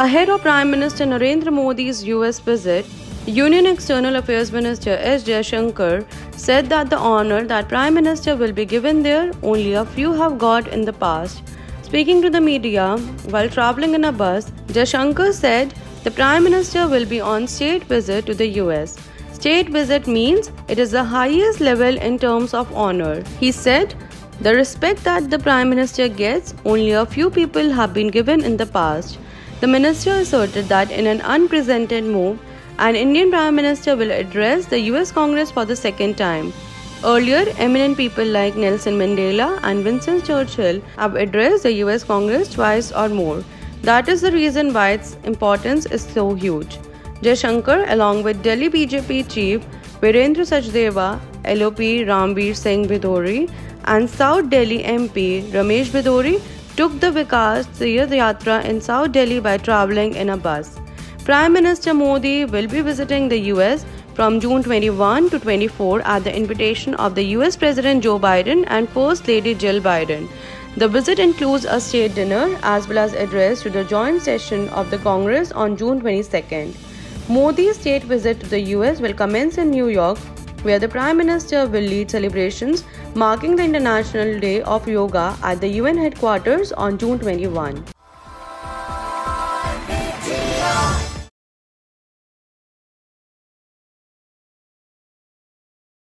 Ahead of Prime Minister Narendra Modi's US visit, Union External Affairs Minister S. Jaishankar said that the honor that Prime Minister will be given there only a few have got in the past. Speaking to the media while traveling in a bus, Jaishankar said the Prime Minister will be on state visit to the US. State visit means it is the highest level in terms of honor. He said the respect that the Prime Minister gets only a few people have been given in the past. The minister asserted that in an unprecedented move, an Indian Prime Minister will address the US Congress for the second time. Earlier, eminent people like Nelson Mandela and Winston Churchill have addressed the US Congress twice or more. That is the reason why its importance is so huge. Jaishankar, along with Delhi BJP chief Virendra Sachdeva, LOP Rambir Singh Bidhuri, and South Delhi MP Ramesh Bidhuri, took the Vikas Tirth Yatra in South Delhi by traveling in a bus. Prime Minister Modi will be visiting the US from June 21 to 24 at the invitation of the US President Joe Biden and First Lady Jill Biden. The visit includes a state dinner as well as address to the joint session of the Congress on June 22. Modi's state visit to the US will commence in New York where the Prime Minister will lead celebrations marking the International Day of Yoga at the UN headquarters on June 21.